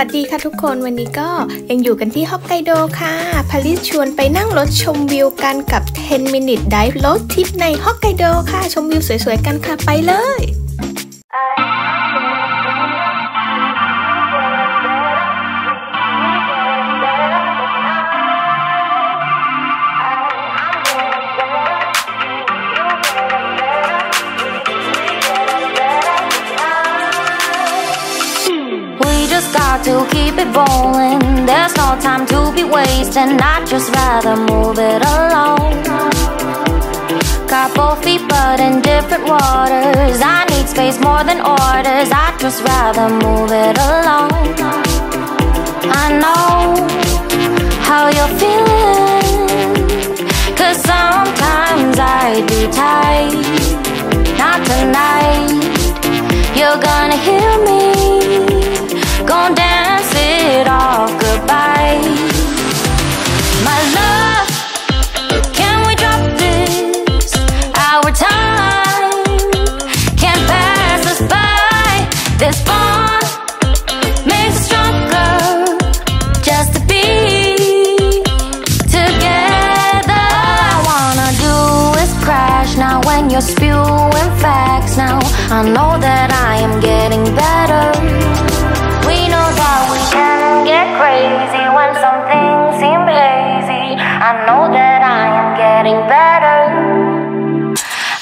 สวัสดีค่ะทุกคนวันนี้ก็ยังอยู่กันที่ฮอกไกโดค่ะพาริสชวนไปนั่งรถชมวิวกันกับ 10 minute dive road trip ในฮอกไกโดค่ะ ชมวิวสวยๆกันค่ะไปเลย got to keep it rolling. There's no time to be wasting. I'd just rather move it along. Both feet, but in different waters. I need space more than orders. I'd just rather move it along. You're spewing facts. Now I know that I am getting better crazy when some things seem lazy. I know that I am getting better.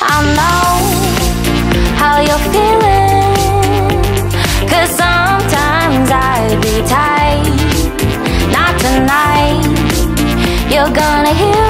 I know how you're feeling. Cause sometimes I be tight. Not tonight. You're gonna hear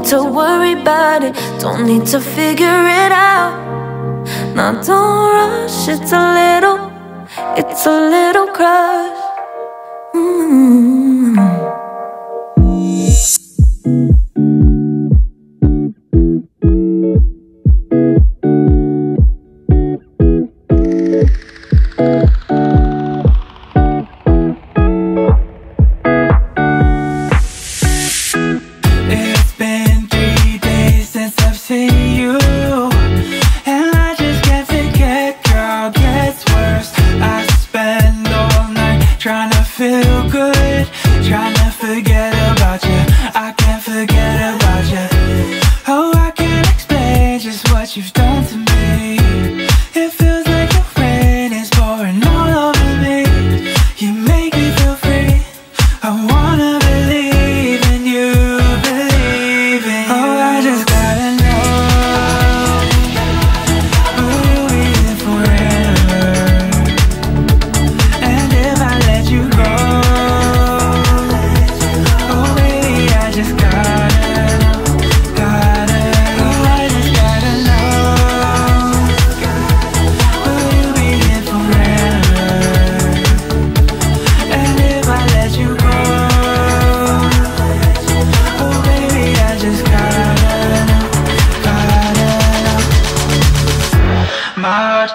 need to worry about it, don't need to figure it out. Now don't rush, it's a little, it's a little crush.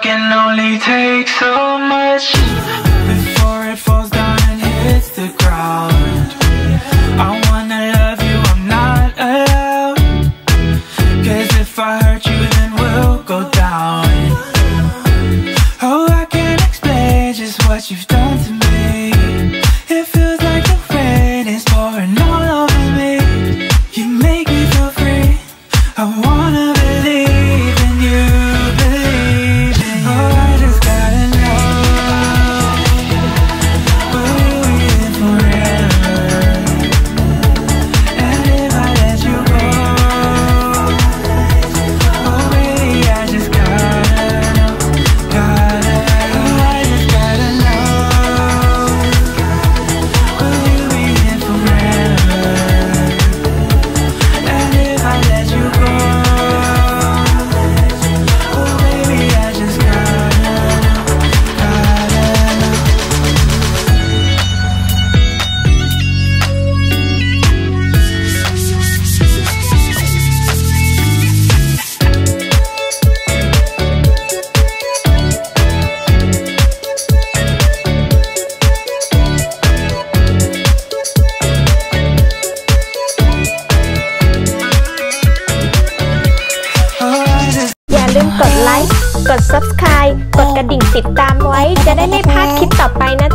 can only take so ติดตามไว้จะได้ไม่พลาดคลิปต่อไปนะ